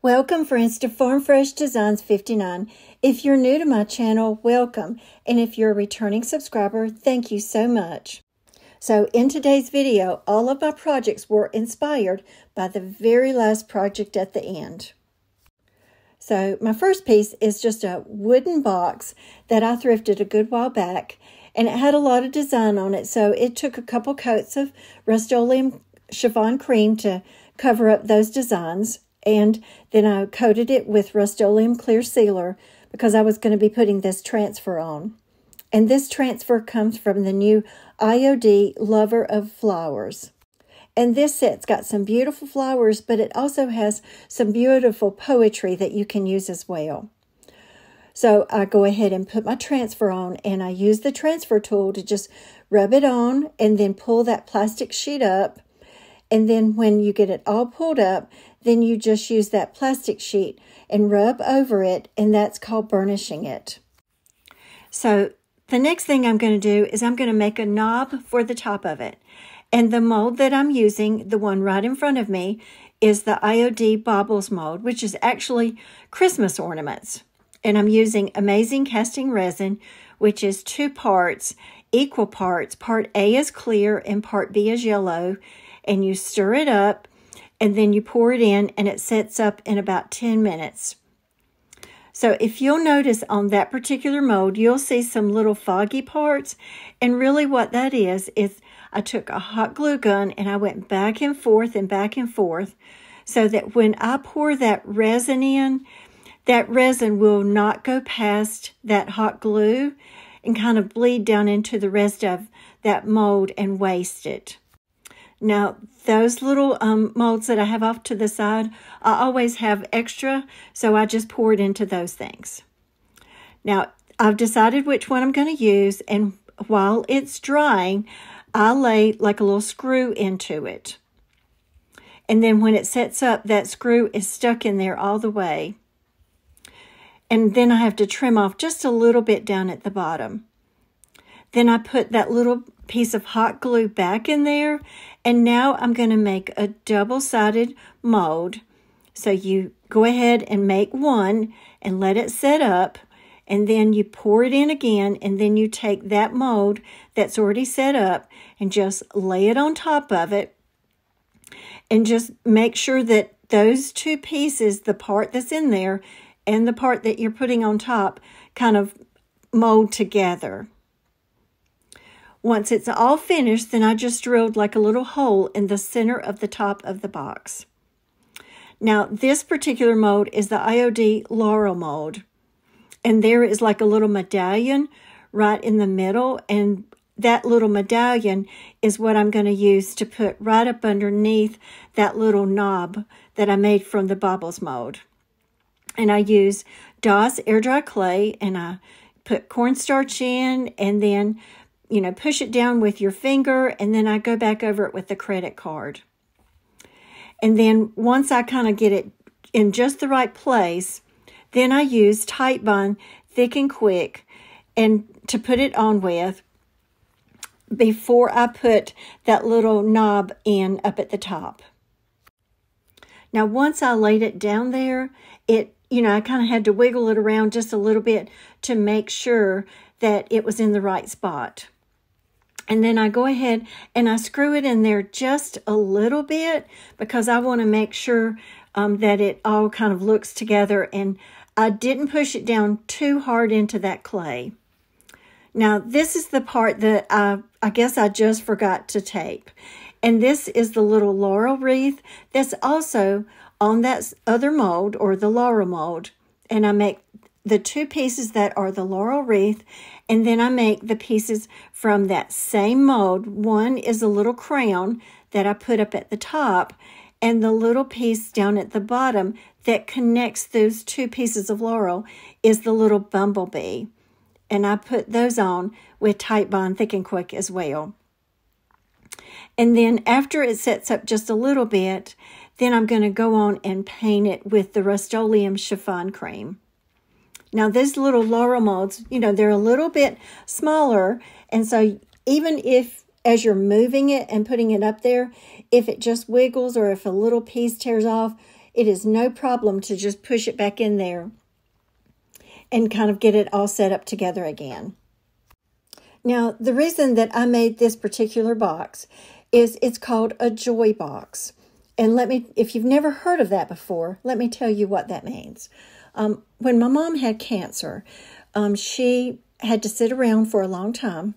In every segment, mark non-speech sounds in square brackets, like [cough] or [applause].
Welcome friends to Farm Fresh Designs 59. If you're new to my channel, welcome. And if you're a returning subscriber, thank you so much. So in today's video, all of my projects were inspired by the very last project at the end. So my first piece is just a wooden box that I thrifted a good while back and it had a lot of design on it. So it took a couple coats of Rust-Oleum chiffon cream to cover up those designs and then I coated it with Rust-Oleum Clear Sealer because I was going to be putting this transfer on. And this transfer comes from the new IOD Lover of Flowers. And this set's got some beautiful flowers, but it also has some beautiful poetry that you can use as well. So I go ahead and put my transfer on and I use the transfer tool to just rub it on and then pull that plastic sheet up. And then when you get it all pulled up, then you just use that plastic sheet and rub over it, and that's called burnishing it. So the next thing I'm going to do is I'm going to make a knob for the top of it. And the mold that I'm using, the one right in front of me, is the IOD Baubles mold, which is actually Christmas ornaments. And I'm using Amazing Casting Resin, which is two parts, equal parts. Part A is clear and part B is yellow. And you stir it up and then you pour it in and it sets up in about 10 minutes. So if you'll notice on that particular mold, you'll see some little foggy parts. And really what that is, is I took a hot glue gun and I went back and forth and back and forth so that when I pour that resin in, that resin will not go past that hot glue and kind of bleed down into the rest of that mold and waste it. Now, those little um, molds that I have off to the side, I always have extra, so I just pour it into those things. Now, I've decided which one I'm going to use, and while it's drying, I lay like a little screw into it. And then when it sets up, that screw is stuck in there all the way. And then I have to trim off just a little bit down at the bottom. Then I put that little piece of hot glue back in there. And now I'm going to make a double-sided mold. So you go ahead and make one and let it set up. And then you pour it in again. And then you take that mold that's already set up and just lay it on top of it. And just make sure that those two pieces, the part that's in there and the part that you're putting on top, kind of mold together. Once it's all finished, then I just drilled like a little hole in the center of the top of the box. Now, this particular mold is the IOD Laurel mold. And there is like a little medallion right in the middle. And that little medallion is what I'm going to use to put right up underneath that little knob that I made from the Baubles mold. And I use DAS air dry clay and I put cornstarch in and then you know, push it down with your finger, and then I go back over it with the credit card. And then once I kind of get it in just the right place, then I use Titebond Thick and Quick and to put it on with before I put that little knob in up at the top. Now, once I laid it down there, it, you know, I kind of had to wiggle it around just a little bit to make sure that it was in the right spot. And then I go ahead and I screw it in there just a little bit because I want to make sure um, that it all kind of looks together. And I didn't push it down too hard into that clay. Now, this is the part that I, I guess I just forgot to tape. And this is the little laurel wreath that's also on that other mold or the laurel mold. And I make the two pieces that are the laurel wreath, and then I make the pieces from that same mold. One is a little crown that I put up at the top, and the little piece down at the bottom that connects those two pieces of laurel is the little bumblebee. And I put those on with Titebond Thick and Quick as well. And then after it sets up just a little bit, then I'm going to go on and paint it with the Rust-Oleum chiffon cream. Now, these little laurel molds, you know, they're a little bit smaller. And so even if as you're moving it and putting it up there, if it just wiggles or if a little piece tears off, it is no problem to just push it back in there and kind of get it all set up together again. Now, the reason that I made this particular box is it's called a joy box. And let me, if you've never heard of that before, let me tell you what that means. Um, when my mom had cancer, um, she had to sit around for a long time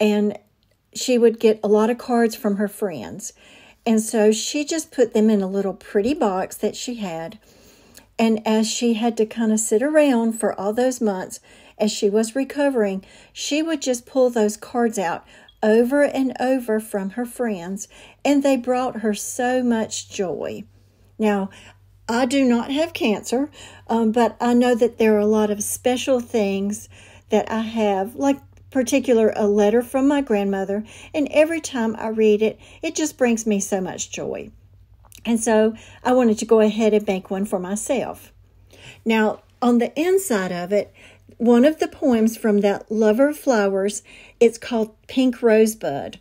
and she would get a lot of cards from her friends. And so she just put them in a little pretty box that she had. And as she had to kind of sit around for all those months as she was recovering, she would just pull those cards out over and over from her friends, and they brought her so much joy. Now, I do not have cancer, um, but I know that there are a lot of special things that I have, like particular a letter from my grandmother, and every time I read it, it just brings me so much joy. And so I wanted to go ahead and make one for myself. Now, on the inside of it, one of the poems from that Lover of Flowers, it's called Pink Rosebud.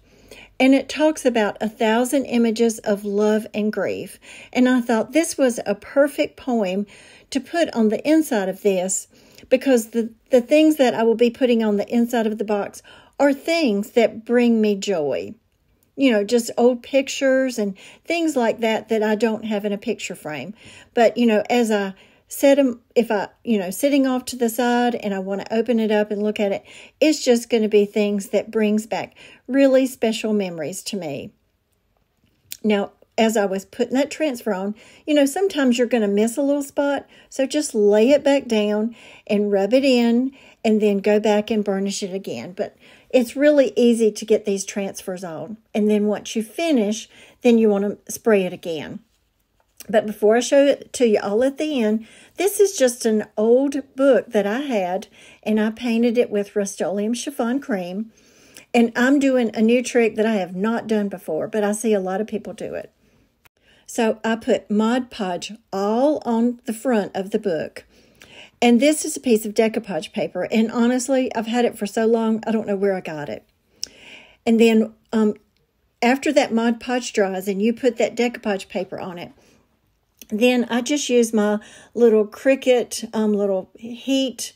And it talks about a thousand images of love and grief. And I thought this was a perfect poem to put on the inside of this because the, the things that I will be putting on the inside of the box are things that bring me joy. You know, just old pictures and things like that that I don't have in a picture frame. But, you know, as I set them, if I, you know, sitting off to the side and I want to open it up and look at it, it's just going to be things that brings back really special memories to me. Now, as I was putting that transfer on, you know, sometimes you're going to miss a little spot. So just lay it back down and rub it in and then go back and burnish it again. But it's really easy to get these transfers on. And then once you finish, then you want to spray it again. But before I show it to you all at the end, this is just an old book that I had, and I painted it with Rust-Oleum Chiffon Cream. And I'm doing a new trick that I have not done before, but I see a lot of people do it. So I put Mod Podge all on the front of the book. And this is a piece of decoupage paper. And honestly, I've had it for so long, I don't know where I got it. And then um, after that Mod Podge dries and you put that decoupage paper on it, then I just use my little Cricut, um, little heat,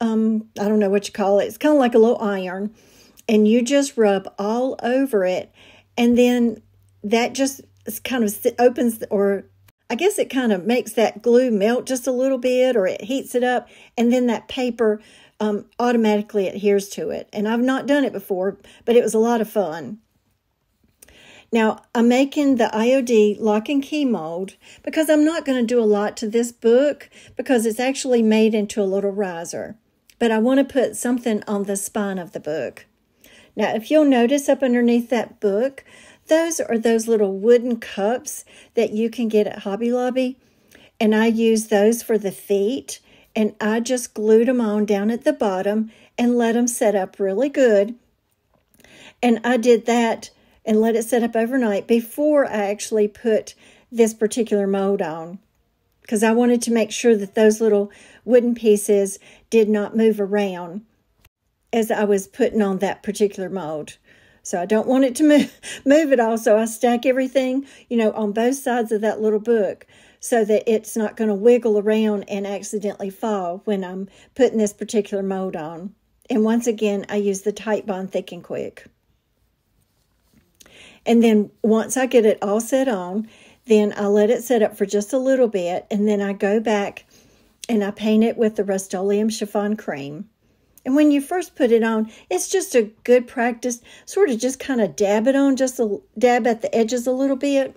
um, I don't know what you call it. It's kind of like a little iron. And you just rub all over it. And then that just kind of opens or I guess it kind of makes that glue melt just a little bit or it heats it up and then that paper um, automatically adheres to it. And I've not done it before, but it was a lot of fun. Now, I'm making the IOD lock and key mold because I'm not going to do a lot to this book because it's actually made into a little riser. But I want to put something on the spine of the book. Now, if you'll notice up underneath that book, those are those little wooden cups that you can get at Hobby Lobby. And I use those for the feet. And I just glued them on down at the bottom and let them set up really good. And I did that and let it set up overnight before I actually put this particular mold on because I wanted to make sure that those little wooden pieces did not move around as I was putting on that particular mold. So I don't want it to [laughs] move, move it all. So I stack everything, you know, on both sides of that little book so that it's not going to wiggle around and accidentally fall when I'm putting this particular mold on. And once again, I use the Titebond Thick and Quick. And then once I get it all set on, then I let it set up for just a little bit, and then I go back and I paint it with the Rust-Oleum Chiffon Cream. And when you first put it on, it's just a good practice. Sort of just kind of dab it on, just a dab at the edges a little bit.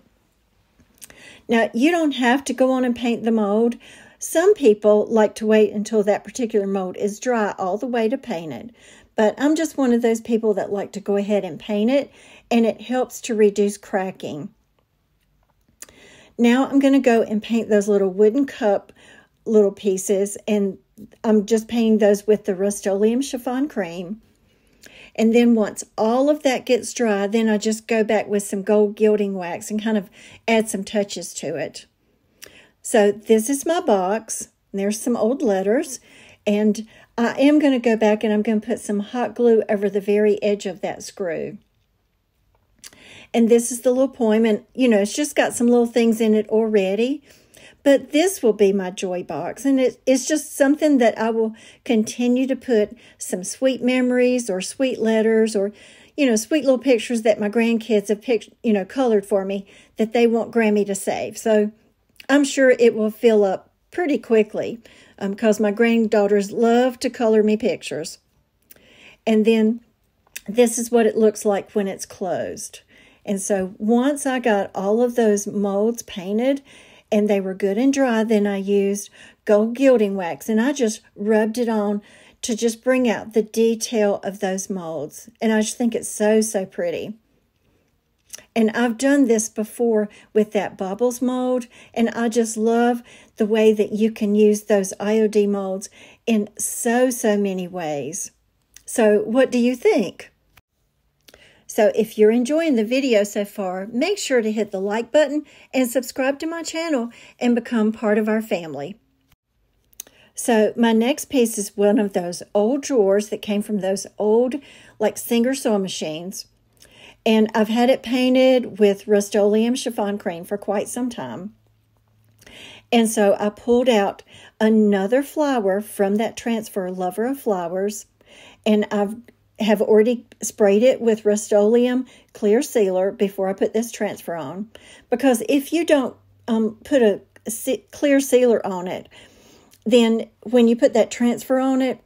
Now, you don't have to go on and paint the mold. Some people like to wait until that particular mold is dry all the way to paint it. But I'm just one of those people that like to go ahead and paint it, and it helps to reduce cracking. Now I'm going to go and paint those little wooden cup little pieces, and I'm just painting those with the Rust-Oleum Chiffon Cream. And then once all of that gets dry, then I just go back with some gold gilding wax and kind of add some touches to it. So this is my box. There's some old letters. And I am going to go back and I'm going to put some hot glue over the very edge of that screw. And this is the little poem. And, you know, it's just got some little things in it already. but this will be my joy box. And it, it's just something that I will continue to put some sweet memories or sweet letters or, you know, sweet little pictures that my grandkids have picked, you know, colored for me that they want Grammy to save. So I'm sure it will fill up pretty quickly because um, my granddaughters love to color me pictures. And then this is what it looks like when it's closed. And so once I got all of those molds painted and they were good and dry, then I used gold gilding wax and I just rubbed it on to just bring out the detail of those molds. And I just think it's so, so pretty. And I've done this before with that Baubles mold, and I just love the way that you can use those IOD molds in so, so many ways. So, what do you think? So, if you're enjoying the video so far, make sure to hit the like button and subscribe to my channel and become part of our family. So, my next piece is one of those old drawers that came from those old, like Singer sewing machines. And I've had it painted with Rust-Oleum chiffon cream for quite some time. And so I pulled out another flower from that transfer, Lover of Flowers, and I've have already sprayed it with Rust-Oleum clear sealer before I put this transfer on. Because if you don't um, put a clear sealer on it, then when you put that transfer on it,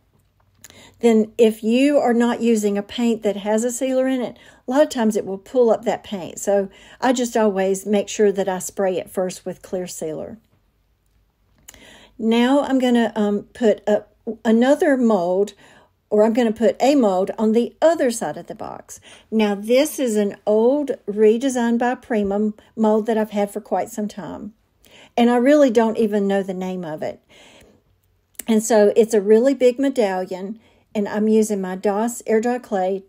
then if you are not using a paint that has a sealer in it, a lot of times it will pull up that paint. So I just always make sure that I spray it first with clear sealer. Now I'm going to um, put another mold or I'm going to put a mold on the other side of the box. Now this is an old redesigned by Prima mold that I've had for quite some time. And I really don't even know the name of it. And so it's a really big medallion and I'm using my DAS air dry clay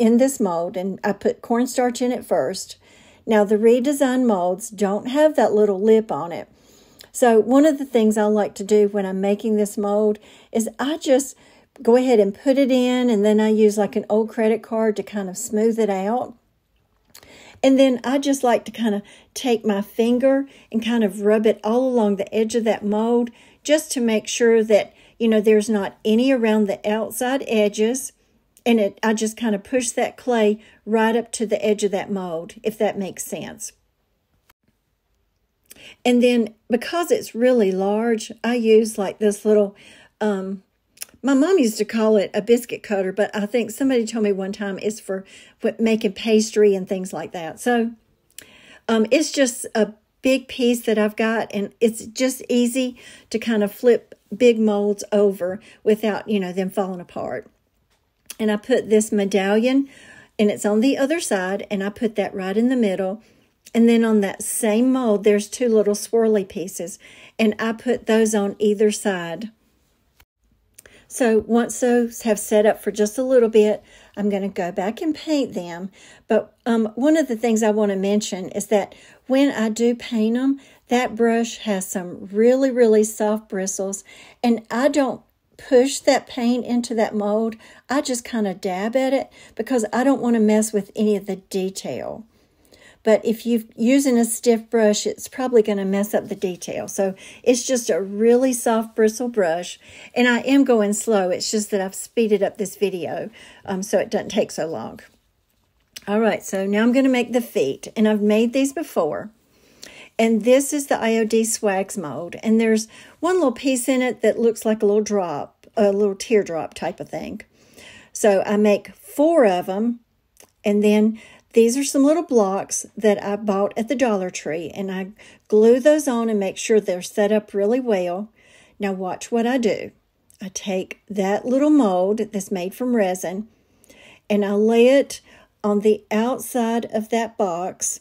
in this mold and I put cornstarch in it first. Now the redesigned molds don't have that little lip on it. So one of the things I like to do when I'm making this mold is I just go ahead and put it in and then I use like an old credit card to kind of smooth it out. And then I just like to kind of take my finger and kind of rub it all along the edge of that mold just to make sure that you know, there's not any around the outside edges. And it, I just kind of push that clay right up to the edge of that mold, if that makes sense. And then because it's really large, I use like this little, um, my mom used to call it a biscuit cutter, but I think somebody told me one time it's for making pastry and things like that. So um, it's just a big piece that I've got, and it's just easy to kind of flip big molds over without, you know, them falling apart. And I put this medallion, and it's on the other side, and I put that right in the middle. And then on that same mold, there's two little swirly pieces, and I put those on either side. So once those have set up for just a little bit, I'm going to go back and paint them. But um, one of the things I want to mention is that when I do paint them, that brush has some really, really soft bristles, and I don't push that paint into that mold. I just kind of dab at it because I don't want to mess with any of the detail. But if you're using a stiff brush, it's probably going to mess up the detail. So it's just a really soft bristle brush. And I am going slow. It's just that I've speeded up this video um, so it doesn't take so long. All right, so now I'm going to make the feet. And I've made these before. And this is the IOD Swags mold. And there's one little piece in it that looks like a little drop, a little teardrop type of thing. So I make four of them. And then these are some little blocks that I bought at the Dollar Tree, and I glue those on and make sure they're set up really well. Now watch what I do. I take that little mold that's made from resin, and I lay it on the outside of that box.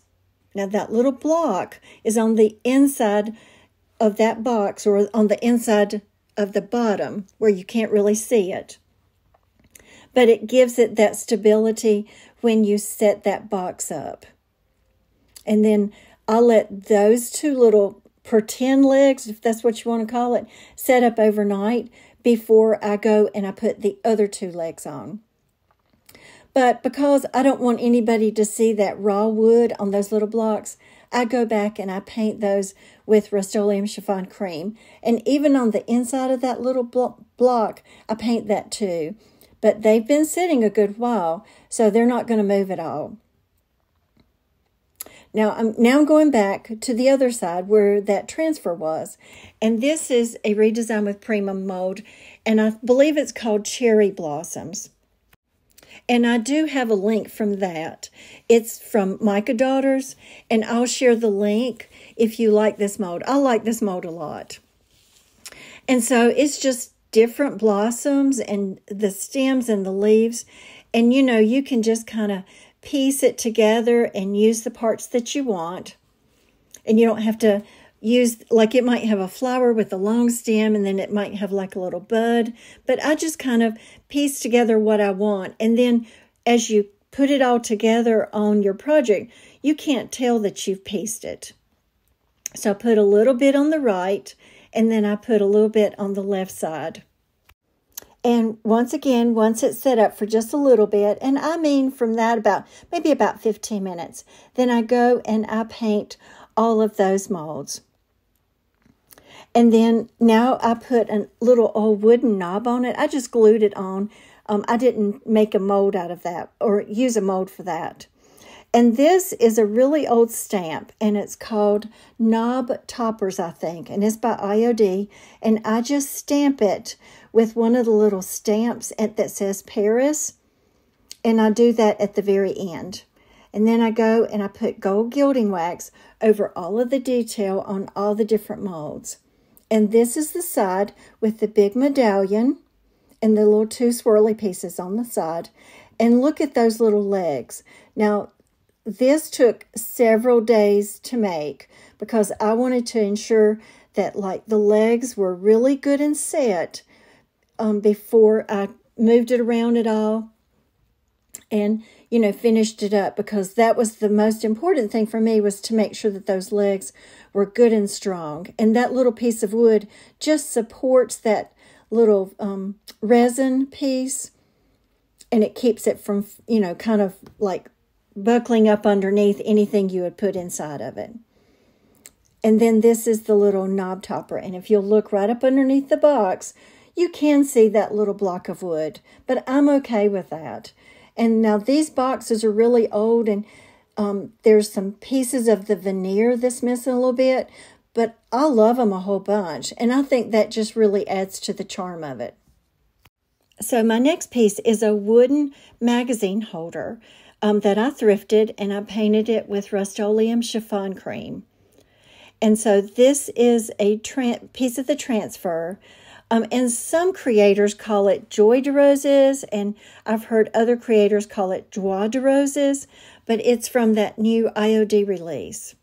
Now that little block is on the inside of that box or on the inside of the bottom where you can't really see it. But it gives it that stability when you set that box up. And then I'll let those two little pretend legs, if that's what you want to call it, set up overnight before I go and I put the other two legs on. But because I don't want anybody to see that raw wood on those little blocks, I go back and I paint those with Rust-Oleum Chiffon Cream. And even on the inside of that little blo block, I paint that too. But they've been sitting a good while, so they're not going to move at all. Now I'm now I'm going back to the other side where that transfer was. And this is a redesign with Prima mold, and I believe it's called Cherry Blossoms. And I do have a link from that. It's from Micah Daughters, and I'll share the link if you like this mold. I like this mold a lot. And so it's just different blossoms and the stems and the leaves. And you know, you can just kind of piece it together and use the parts that you want. And you don't have to use, like it might have a flower with a long stem and then it might have like a little bud. But I just kind of piece together what I want. And then as you put it all together on your project, you can't tell that you've pieced it. So I put a little bit on the right and then I put a little bit on the left side. And once again, once it's set up for just a little bit, and I mean from that about maybe about 15 minutes, then I go and I paint all of those molds. And then now I put a little old wooden knob on it. I just glued it on. Um, I didn't make a mold out of that or use a mold for that. And this is a really old stamp, and it's called Knob Toppers, I think, and it's by IOD. And I just stamp it with one of the little stamps at, that says Paris, and I do that at the very end. And then I go and I put gold gilding wax over all of the detail on all the different molds. And this is the side with the big medallion and the little two swirly pieces on the side. And look at those little legs. Now, this took several days to make because I wanted to ensure that like the legs were really good and set um, before I moved it around at all and you know finished it up because that was the most important thing for me was to make sure that those legs were good and strong. And that little piece of wood just supports that little um, resin piece and it keeps it from you know kind of like buckling up underneath anything you would put inside of it. And then this is the little knob topper. And if you'll look right up underneath the box, you can see that little block of wood. But I'm okay with that. And now these boxes are really old and um, there's some pieces of the veneer that's missing a little bit. But I love them a whole bunch. And I think that just really adds to the charm of it. So my next piece is a wooden magazine holder um, that I thrifted and I painted it with Rust-Oleum chiffon cream. And so this is a piece of the transfer. Um, and some creators call it Joy de Roses, and I've heard other creators call it Joie de Roses, but it's from that new IOD release.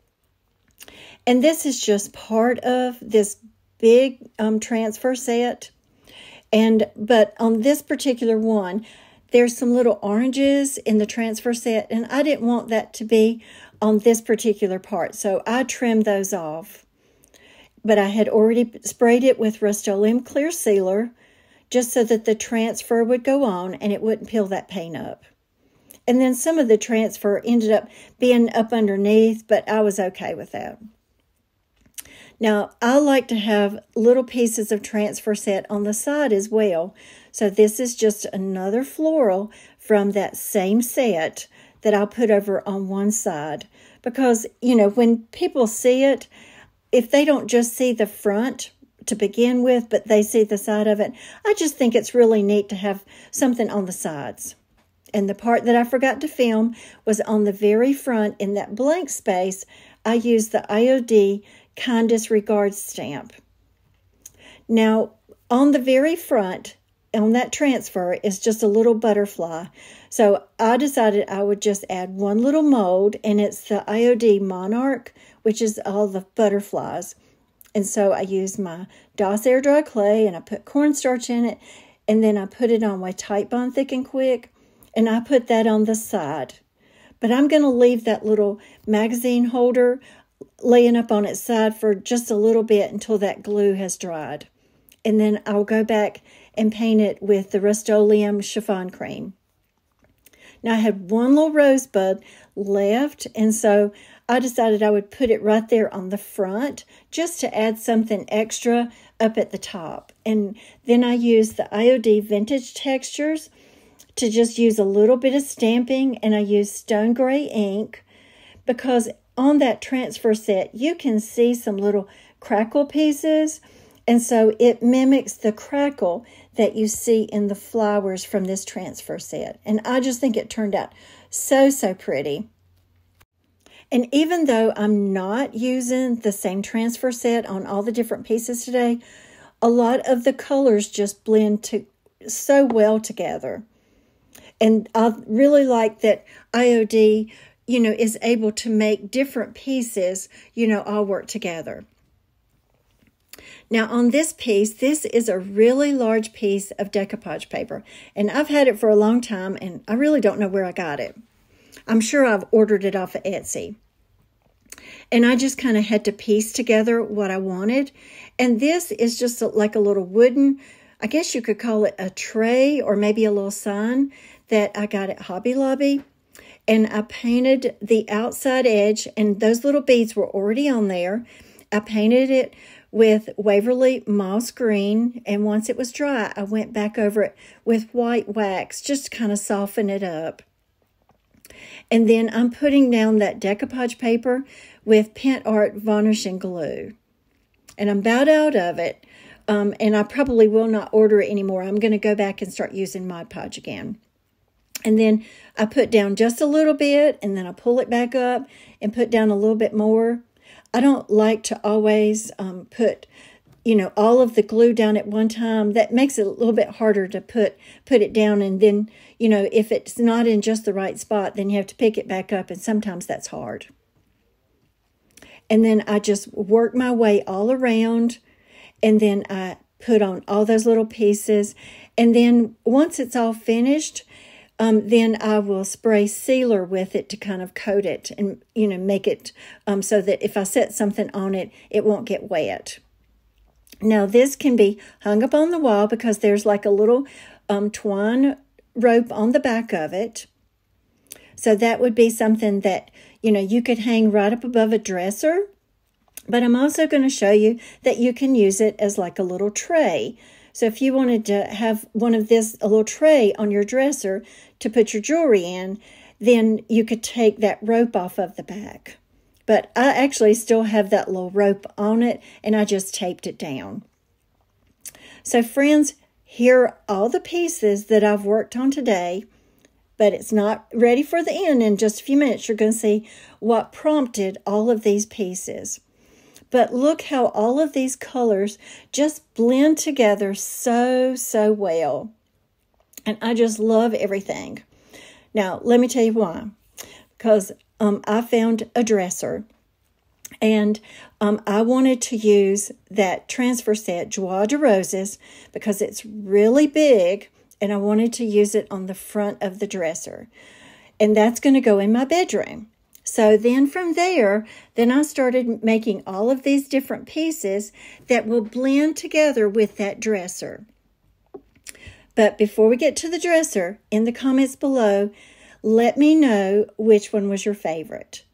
And this is just part of this big um, transfer set. And but on this particular one, there's some little oranges in the transfer set, and I didn't want that to be on this particular part, so I trimmed those off. But I had already sprayed it with Rust-Oleum Clear Sealer just so that the transfer would go on and it wouldn't peel that paint up. And then some of the transfer ended up being up underneath, but I was okay with that. Now, I like to have little pieces of transfer set on the side as well. So this is just another floral from that same set that I'll put over on one side. Because, you know, when people see it, if they don't just see the front to begin with, but they see the side of it, I just think it's really neat to have something on the sides. And the part that I forgot to film was on the very front in that blank space, I used the IOD kindest regards stamp. Now, on the very front, on that transfer, is just a little butterfly. So I decided I would just add one little mold, and it's the IOD Monarch, which is all the butterflies. And so I used my DAS air dry clay, and I put cornstarch in it, and then I put it on my Titebond Thick and Quick, and I put that on the side. But I'm going to leave that little magazine holder laying up on its side for just a little bit until that glue has dried. And then I'll go back and paint it with the Rust-Oleum chiffon cream. Now I had one little rosebud left, and so I decided I would put it right there on the front just to add something extra up at the top. And then I used the IOD Vintage Textures to just use a little bit of stamping and I used stone gray ink because on that transfer set you can see some little crackle pieces and so it mimics the crackle that you see in the flowers from this transfer set. And I just think it turned out so, so pretty. And even though I'm not using the same transfer set on all the different pieces today, a lot of the colors just blend to so well together. And I really like that IOD, you know, is able to make different pieces, you know, all work together. Now on this piece, this is a really large piece of decoupage paper and I've had it for a long time and I really don't know where I got it. I'm sure I've ordered it off of Etsy. And I just kind of had to piece together what I wanted. And this is just like a little wooden, I guess you could call it a tray or maybe a little sign that I got at Hobby Lobby. And I painted the outside edge and those little beads were already on there. I painted it with Waverly Moss Green, and once it was dry, I went back over it with white wax just to kind of soften it up. And then I'm putting down that decoupage paper with Pent Art varnishing glue. And I'm about out of it, um, and I probably will not order it anymore. I'm going to go back and start using Mod Podge again. And then I put down just a little bit, and then I pull it back up and put down a little bit more. I don't like to always um, put, you know, all of the glue down at one time. That makes it a little bit harder to put put it down. And then, you know, if it's not in just the right spot, then you have to pick it back up. And sometimes that's hard. And then I just work my way all around. And then I put on all those little pieces. And then once it's all finished, um, then I will spray sealer with it to kind of coat it and, you know, make it um, so that if I set something on it, it won't get wet. Now, this can be hung up on the wall because there's like a little um, twine rope on the back of it. So that would be something that, you know, you could hang right up above a dresser. But I'm also going to show you that you can use it as like a little tray. So if you wanted to have one of this, a little tray on your dresser to put your jewelry in, then you could take that rope off of the back. But I actually still have that little rope on it and I just taped it down. So friends, here are all the pieces that I've worked on today, but it's not ready for the end. In just a few minutes, you're going to see what prompted all of these pieces. But look how all of these colors just blend together so, so well. And I just love everything. Now, let me tell you why. Because um, I found a dresser and um, I wanted to use that transfer set, Joie de Roses, because it's really big and I wanted to use it on the front of the dresser. And that's going to go in my bedroom. So then from there, then I started making all of these different pieces that will blend together with that dresser. But before we get to the dresser, in the comments below, let me know which one was your favorite.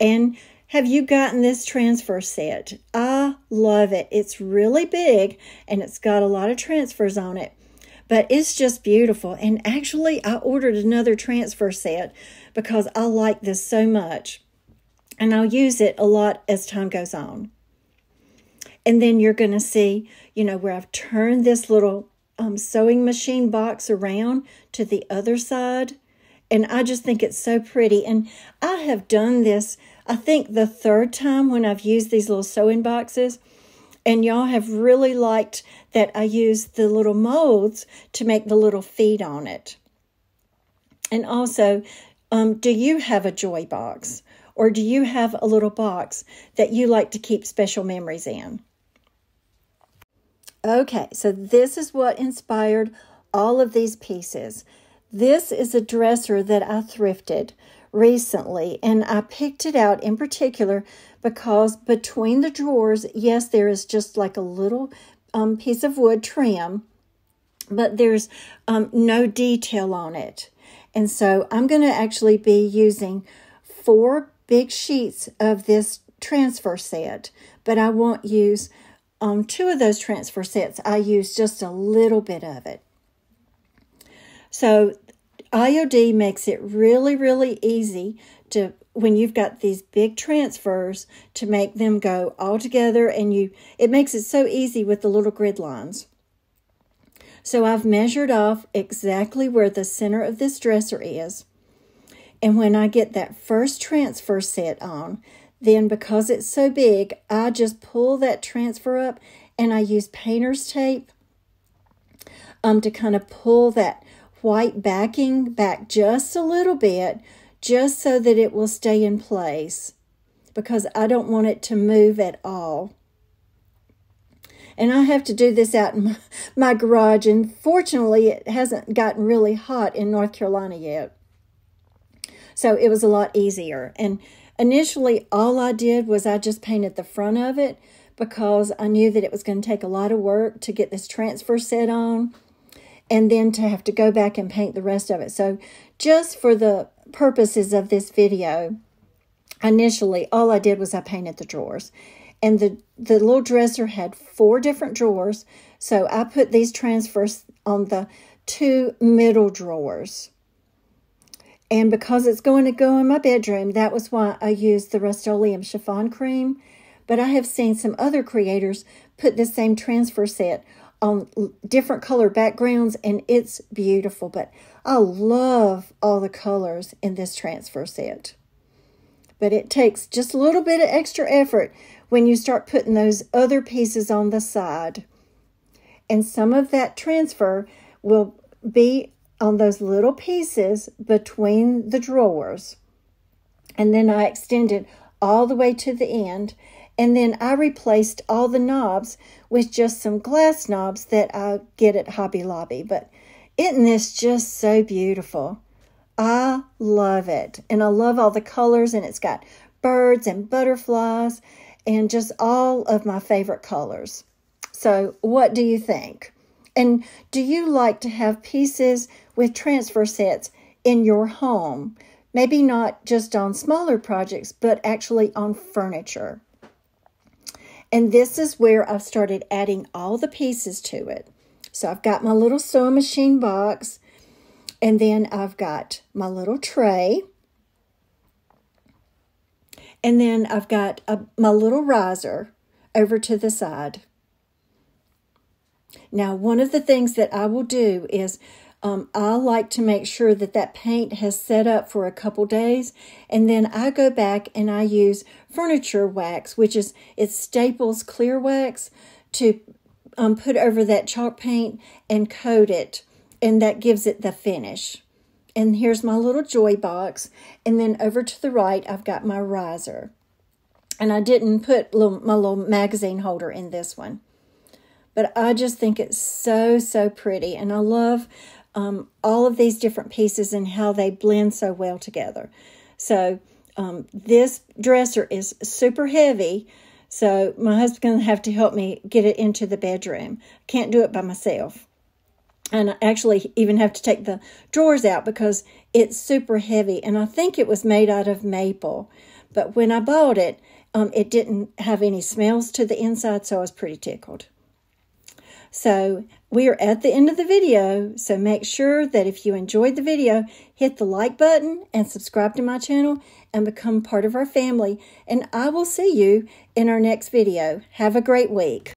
And have you gotten this transfer set? I love it. It's really big and it's got a lot of transfers on it but it's just beautiful. And actually, I ordered another transfer set because I like this so much. And I'll use it a lot as time goes on. And then you're going to see, you know, where I've turned this little um, sewing machine box around to the other side. And I just think it's so pretty. And I have done this, I think, the third time when I've used these little sewing boxes. And y'all have really liked that I use the little molds to make the little feet on it. And also, um, do you have a joy box? Or do you have a little box that you like to keep special memories in? Okay, so this is what inspired all of these pieces. This is a dresser that I thrifted recently, and I picked it out in particular because between the drawers, yes, there is just like a little um, piece of wood trim, but there's um, no detail on it. And so I'm going to actually be using four big sheets of this transfer set, but I won't use on two of those transfer sets, I use just a little bit of it. So IOD makes it really, really easy to when you've got these big transfers to make them go all together and you it makes it so easy with the little grid lines. So I've measured off exactly where the center of this dresser is. And when I get that first transfer set on, then because it's so big, I just pull that transfer up and I use painter's tape um, to kind of pull that white backing back just a little bit, just so that it will stay in place because I don't want it to move at all. And I have to do this out in my, my garage, and fortunately, it hasn't gotten really hot in North Carolina yet. So it was a lot easier. And Initially, all I did was I just painted the front of it because I knew that it was going to take a lot of work to get this transfer set on and then to have to go back and paint the rest of it. So just for the purposes of this video, initially all I did was I painted the drawers. And the, the little dresser had four different drawers. So I put these transfers on the two middle drawers. And because it's going to go in my bedroom, that was why I used the Rust-Oleum chiffon cream. But I have seen some other creators put the same transfer set on different color backgrounds and it's beautiful. But I love all the colors in this transfer set. But it takes just a little bit of extra effort when you start putting those other pieces on the side. And some of that transfer will be on those little pieces between the drawers. And then I extended all the way to the end. And then I replaced all the knobs with just some glass knobs that I get at Hobby Lobby. But isn't this just so beautiful? I love it. And I love all the colors, and it's got birds and butterflies and just all of my favorite colors. So, what do you think? And do you like to have pieces with transfer sets in your home? Maybe not just on smaller projects, but actually on furniture. And this is where I've started adding all the pieces to it. So I've got my little sewing machine box, and then I've got my little tray. And then I've got a, my little riser over to the side. Now, one of the things that I will do is um, I like to make sure that that paint has set up for a couple days, and then I go back and I use furniture wax, which is it's Staples clear wax, to um, put over that chalk paint and coat it, and that gives it the finish. And here's my little joy box, and then over to the right, I've got my riser. And I didn't put little, my little magazine holder in this one. But I just think it's so, so pretty. And I love um, all of these different pieces and how they blend so well together. So um, this dresser is super heavy. So my husband's going to have to help me get it into the bedroom. Can't do it by myself. And I actually even have to take the drawers out because it's super heavy. And I think it was made out of maple. But when I bought it, um, it didn't have any smells to the inside, so I was pretty tickled. So we are at the end of the video, so make sure that if you enjoyed the video, hit the like button and subscribe to my channel and become part of our family. And I will see you in our next video. Have a great week.